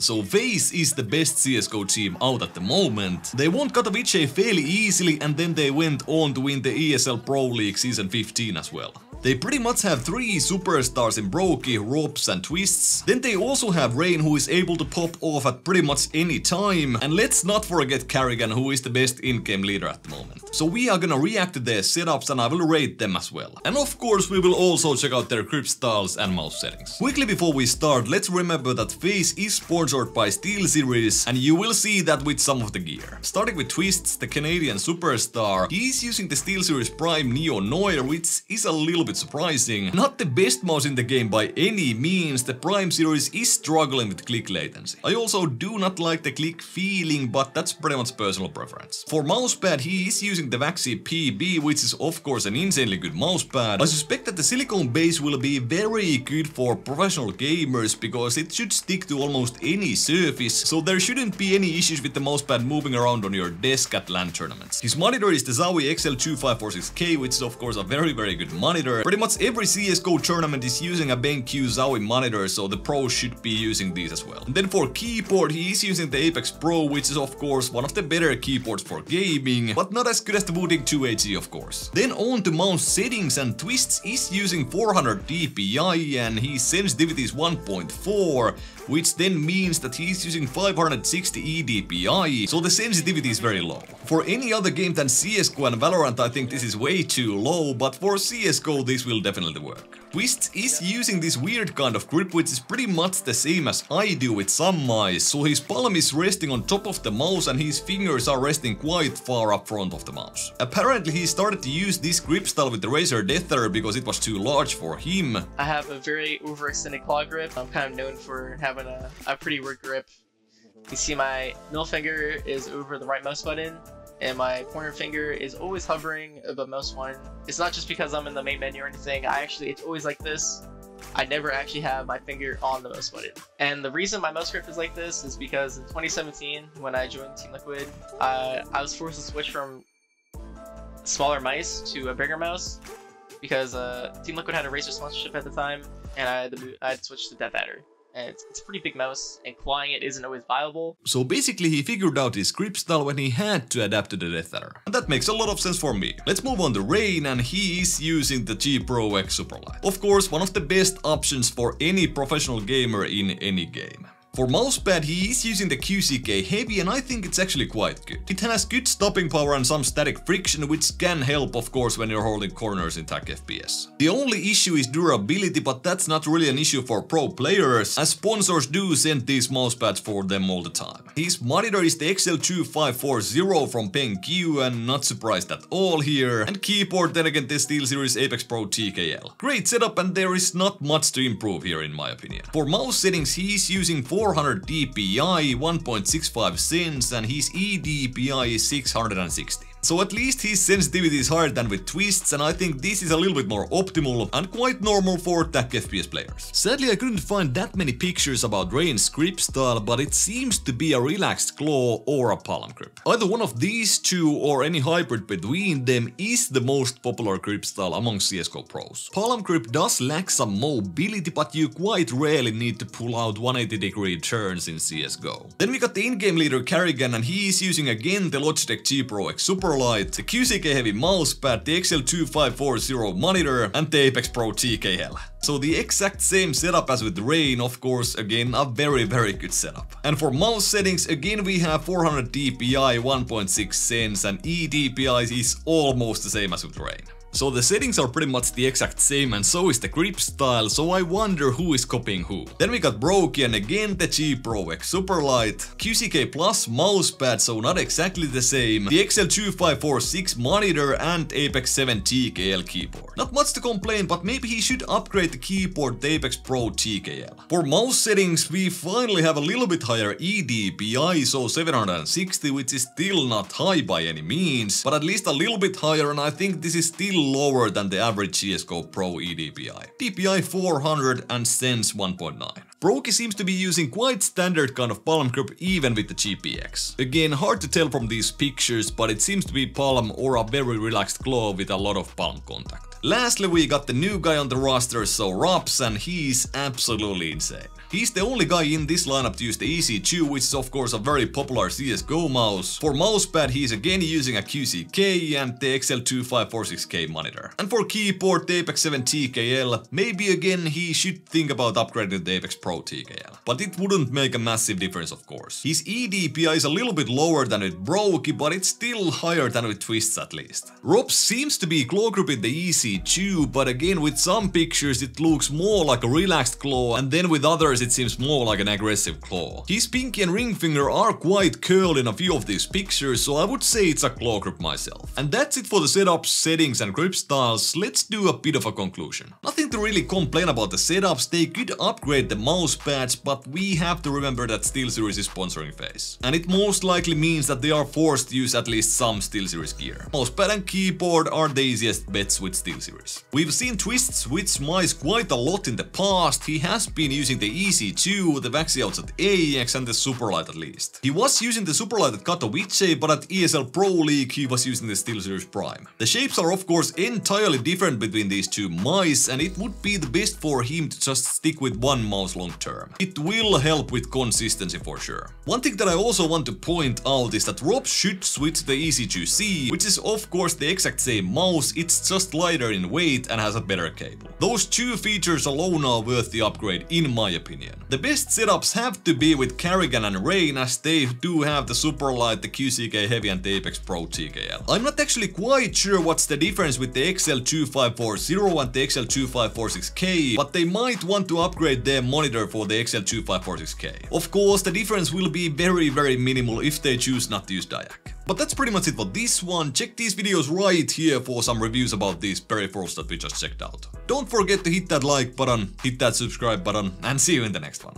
So FaZe is the best CSGO team out at the moment. They won Katowice fairly easily and then they went on to win the ESL Pro League Season 15 as well. They pretty much have three superstars in Broky, ropz and Twistzz. Then they also have Rain who is able to pop off at pretty much any time. And let's not forget karrigan who is the best in-game leader at the moment. So we are gonna react to their setups and I will rate them as well. And of course we will also check out their grip styles and mouse settings. Quickly before we start, let's remember that FaZe is sponsored by SteelSeries and you will see that with some of the gear. Starting with Twistzz, the Canadian superstar, he's using the SteelSeries Prime Neo Noir which is a little bit bit surprising. Not the best mouse in the game by any means, the Prime series is struggling with click latency. I also do not like the click feeling, but that's pretty much personal preference. For mousepad, he is using the Vaxee PB, which is of course an insanely good mousepad. I suspect that the silicone base will be very good for professional gamers, because it should stick to almost any surface, so there shouldn't be any issues with the mousepad moving around on your desk at LAN tournaments. His monitor is the Zowie XL2546K, which is of course a very very good monitor, Pretty much every CSGO tournament is using a BenQ Zowie monitor, so the pros should be using these as well. And then for keyboard, he is using the Apex Pro, which is of course one of the better keyboards for gaming, but not as good as the Wooting 2AG of course. Then on to mouse settings and Twistzz is using 400 DPI and his sensitivity is 1.4, which then means that he's using 560 eDPI, so the sensitivity is very low. For any other game than CSGO and Valorant I think this is way too low, but for CSGO this will definitely work. Twistzz is using this weird kind of grip which is pretty much the same as I do with some mice, so his palm is resting on top of the mouse and his fingers are resting quite far up front of the mouse. Apparently he started to use this grip style with the Razer Death because it was too large for him. I have a very overextended claw grip. I'm kind of known for having a, a pretty weird grip. You see my middle finger is over the right mouse button and my pointer finger is always hovering above mouse one. It's not just because I'm in the main menu or anything, I actually, it's always like this. I never actually have my finger on the mouse button. And the reason my mouse grip is like this is because in 2017, when I joined Team Liquid, uh, I was forced to switch from smaller mice to a bigger mouse because uh, Team Liquid had a Razer sponsorship at the time, and I had to, I had to switch to Death Adder it's, it's, a pretty big mouse, and clawing it isn't always viable. So basically he figured out his grip style when he had to adapt to the Death Adder. And that makes a lot of sense for me. Let's move on to Rain, and he is using the G Pro X Superlight. Of course, one of the best options for any professional gamer in any game. For mousepad he is using the QCK Heavy and I think it's actually quite good. It has good stopping power and some static friction which can help of course when you're holding corners in TAC FPS. The only issue is durability but that's not really an issue for pro players as sponsors do send these mousepads for them all the time. His monitor is the XL2540 from BenQ and not surprised at all here and keyboard then again the SteelSeries Apex Pro TKL. Great setup and there is not much to improve here in my opinion. For mouse settings he is using 4 400 dpi, 1.65 sens and his eDPI is 660. So at least his sensitivity is higher than with Twistzz and I think this is a little bit more optimal and quite normal for TAC FPS players. Sadly I couldn't find that many pictures about Rain's grip style but it seems to be a relaxed claw or a palm grip. Either one of these two or any hybrid between them is the most popular grip style among CSGO pros. Palm grip does lack some mobility but you quite rarely need to pull out 180 degree turns in CSGO. Then we got the in-game leader karrigan and he is using again the Logitech G Pro X Super Light, the QCK Heavy mousepad, the XL2540 monitor, and the Apex Pro TKL. So the exact same setup as with Rain, of course, again a very very good setup. And for mouse settings, again we have 400 DPI, 1.6 sens, and eDPI is almost the same as with Rain. So the settings are pretty much the exact same and so is the grip style, so I wonder who is copying who. Then we got Broky and again the G Pro X Superlight, QCK Plus mousepad, so not exactly the same, the XL2546 monitor and Apex 7 TKL keyboard. Not much to complain, but maybe he should upgrade the keyboard to Apex Pro TKL. For mouse settings, we finally have a little bit higher eDPI, so 760, which is still not high by any means, but at least a little bit higher and I think this is still lower than the average CSGO Pro eDPI. DPI 400 and Sense 1.9. Broky seems to be using quite standard kind of palm grip even with the GPX. Again, hard to tell from these pictures, but it seems to be palm or a very relaxed claw with a lot of palm contact. Lastly, we got the new guy on the roster, so ropz, and he's absolutely insane. He's the only guy in this lineup to use the EC2, which is of course a very popular CSGO mouse. For mousepad, he's again using a QCK and the XL2546K monitor. And for keyboard, the Apex 7 TKL, maybe again he should think about upgrading the Apex Pro TKL. But it wouldn't make a massive difference of course. His EDPI is a little bit lower than with Broky, but it's still higher than with Twistzz at least. ropz seems to be claw gripping the EC2, but again with some pictures it looks more like a relaxed claw and then with others it seems more like an aggressive claw. His pinky and ring finger are quite curled in a few of these pictures, so I would say it's a claw grip myself. And that's it for the setups, settings and grip styles, let's do a bit of a conclusion. Nothing to really complain about the setups, they could upgrade the mouse pads, but we have to remember that SteelSeries is sponsoring FaZe. And it most likely means that they are forced to use at least some SteelSeries gear. Mousepad and keyboard are the easiest bets with SteelSeries. We've seen Twistzz with mice quite a lot in the past, he has been using the EC2, the Vaxee Outset AX and the Superlight at least. He was using the Superlight at Katowice, but at ESL Pro League he was using the SteelSeries Prime. The shapes are of course entirely different between these two mice and it would be the best for him to just stick with one mouse long term. It will help with consistency for sure. One thing that I also want to point out is that ropz should switch the EC2C, which is of course the exact same mouse, it's just lighter in weight and has a better cable. Those two features alone are worth the upgrade in my opinion. The best setups have to be with Karrigan and Rain as they do have the Superlight, the QCK Heavy and the Apex Pro TKL. I'm not actually quite sure what's the difference with the XL2540 and the XL2546K, but they might want to upgrade their monitor for the XL2546K. Of course, the difference will be very very minimal if they choose not to use DyAc. But that's pretty much it for this one. Check these videos right here for some reviews about these peripherals that we just checked out. Don't forget to hit that like button, hit that subscribe button, and see you in the next one.